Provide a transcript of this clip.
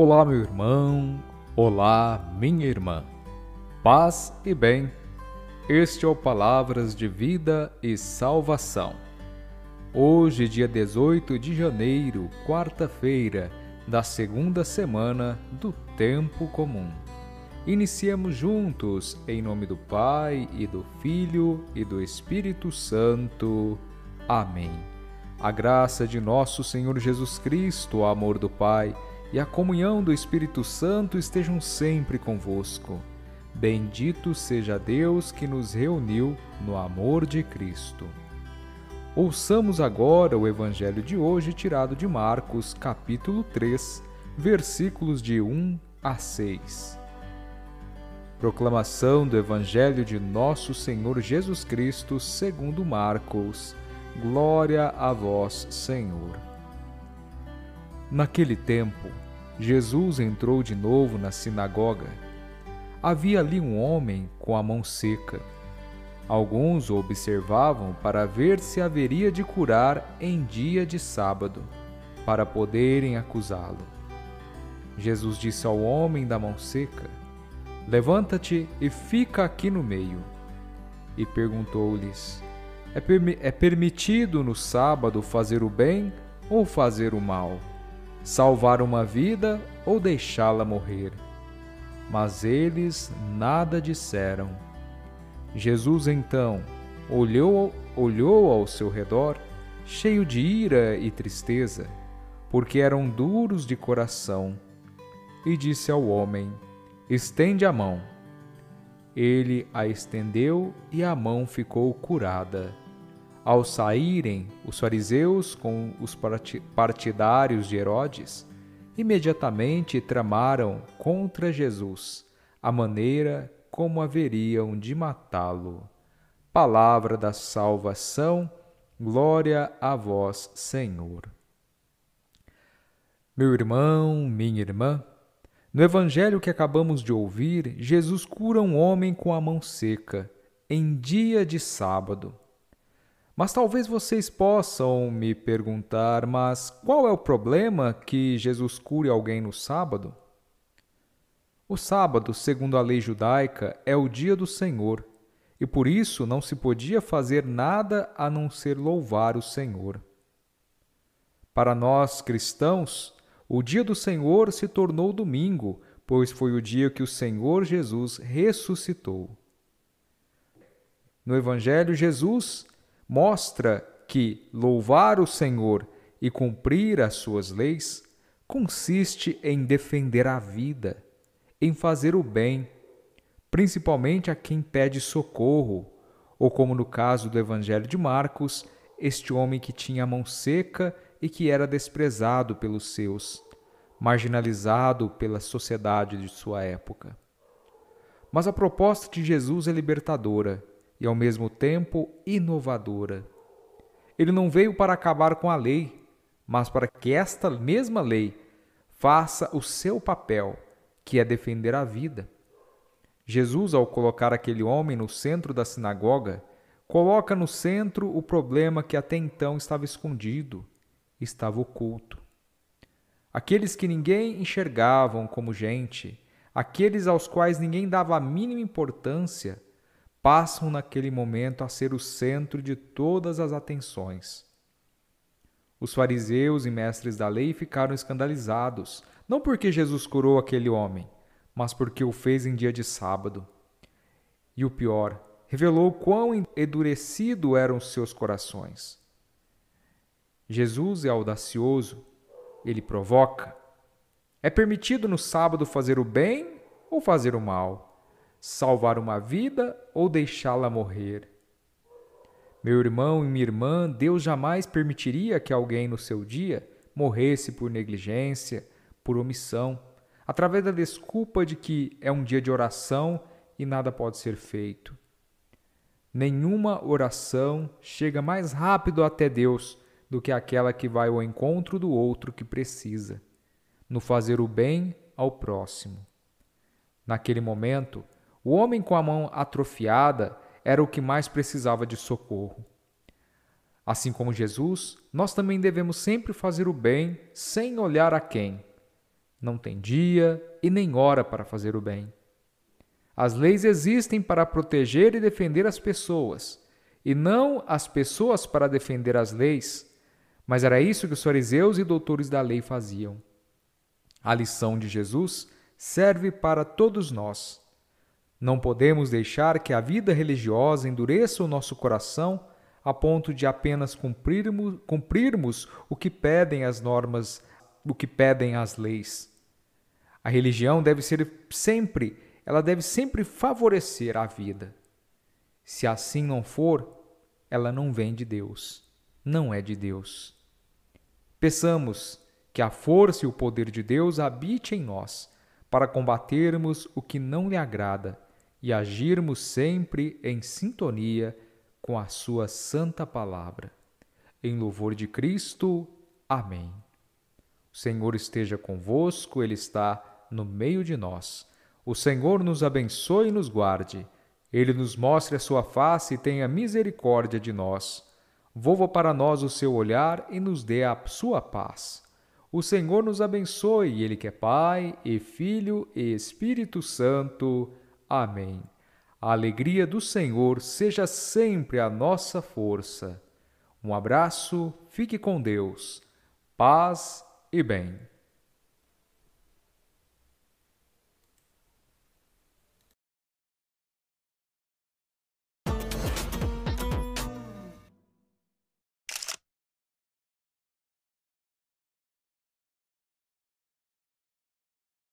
Olá, meu irmão, olá, minha irmã. Paz e bem. Este é o Palavras de Vida e Salvação. Hoje, dia 18 de janeiro, quarta-feira, da segunda semana do Tempo Comum. Iniciemos juntos, em nome do Pai e do Filho e do Espírito Santo. Amém. A graça de nosso Senhor Jesus Cristo, o amor do Pai e a comunhão do Espírito Santo estejam sempre convosco. Bendito seja Deus que nos reuniu no amor de Cristo. Ouçamos agora o Evangelho de hoje, tirado de Marcos, capítulo 3, versículos de 1 a 6. Proclamação do Evangelho de Nosso Senhor Jesus Cristo, segundo Marcos. Glória a vós, Senhor. Naquele tempo, Jesus entrou de novo na sinagoga. Havia ali um homem com a mão seca. Alguns o observavam para ver se haveria de curar em dia de sábado, para poderem acusá-lo. Jesus disse ao homem da mão seca: Levanta-te e fica aqui no meio. E perguntou-lhes: é, é permitido no sábado fazer o bem ou fazer o mal? Salvar uma vida ou deixá-la morrer. Mas eles nada disseram. Jesus então olhou, olhou ao seu redor, cheio de ira e tristeza, porque eram duros de coração, e disse ao homem: Estende a mão. Ele a estendeu e a mão ficou curada. Ao saírem os fariseus com os partidários de Herodes, imediatamente tramaram contra Jesus a maneira como haveriam de matá-lo. Palavra da salvação, glória a vós, Senhor. Meu irmão, minha irmã, no evangelho que acabamos de ouvir, Jesus cura um homem com a mão seca, em dia de sábado. Mas talvez vocês possam me perguntar: mas qual é o problema que Jesus cure alguém no sábado? O sábado, segundo a lei judaica, é o dia do Senhor, e por isso não se podia fazer nada a não ser louvar o Senhor. Para nós cristãos, o dia do Senhor se tornou domingo, pois foi o dia que o Senhor Jesus ressuscitou. No Evangelho, Jesus mostra que louvar o Senhor e cumprir as suas leis consiste em defender a vida, em fazer o bem, principalmente a quem pede socorro, ou como no caso do Evangelho de Marcos, este homem que tinha a mão seca e que era desprezado pelos seus, marginalizado pela sociedade de sua época. Mas a proposta de Jesus é libertadora e ao mesmo tempo inovadora. Ele não veio para acabar com a lei, mas para que esta mesma lei faça o seu papel, que é defender a vida. Jesus, ao colocar aquele homem no centro da sinagoga, coloca no centro o problema que até então estava escondido, estava oculto. Aqueles que ninguém enxergavam como gente, aqueles aos quais ninguém dava a mínima importância, passam naquele momento a ser o centro de todas as atenções. Os fariseus e mestres da lei ficaram escandalizados, não porque Jesus curou aquele homem, mas porque o fez em dia de sábado. E o pior, revelou quão endurecido eram seus corações. Jesus é audacioso, ele provoca. É permitido no sábado fazer o bem ou fazer o mal? Salvar uma vida ou deixá-la morrer. Meu irmão e minha irmã, Deus jamais permitiria que alguém no seu dia morresse por negligência, por omissão, através da desculpa de que é um dia de oração e nada pode ser feito. Nenhuma oração chega mais rápido até Deus do que aquela que vai ao encontro do outro que precisa, no fazer o bem ao próximo. Naquele momento, o homem com a mão atrofiada era o que mais precisava de socorro. Assim como Jesus, nós também devemos sempre fazer o bem sem olhar a quem. não tem dia e nem hora para fazer o bem. As leis existem para proteger e defender as pessoas, e não as pessoas para defender as leis. Mas era isso que os fariseus e doutores da lei faziam. A lição de Jesus serve para todos nós. Não podemos deixar que a vida religiosa endureça o nosso coração a ponto de apenas cumprirmos, cumprirmos o que pedem as normas, o que pedem as leis. A religião deve ser sempre, ela deve sempre favorecer a vida. Se assim não for, ela não vem de Deus, não é de Deus. Peçamos que a força e o poder de Deus habite em nós, para combatermos o que não lhe agrada e agirmos sempre em sintonia com a Sua santa palavra. Em louvor de Cristo. Amém. O Senhor esteja convosco, Ele está no meio de nós. O Senhor nos abençoe e nos guarde. Ele nos mostre a sua face e tenha misericórdia de nós. Volva para nós o seu olhar e nos dê a sua paz. O Senhor nos abençoe, Ele que é Pai, e Filho e Espírito Santo. Amém. A alegria do Senhor seja sempre a nossa força. Um abraço, fique com Deus, paz e bem.